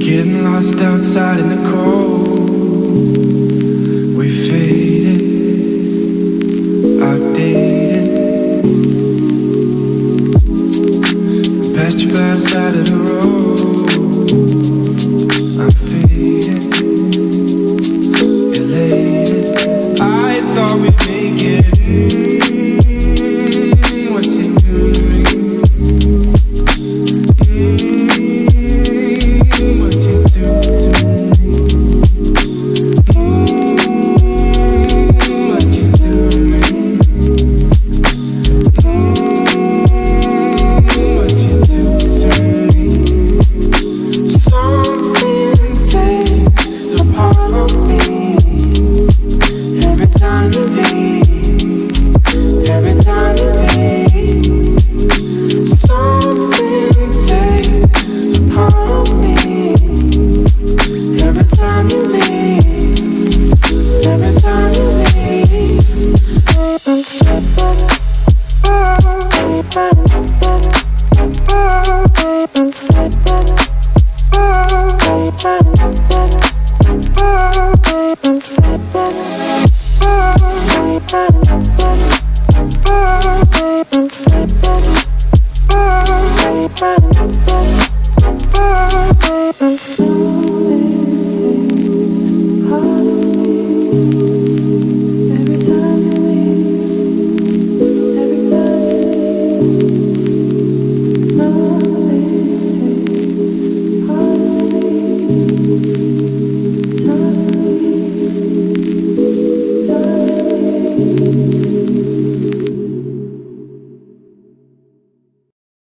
Getting lost outside in the cold. Passed you by the side of the road. I'm feeling. I've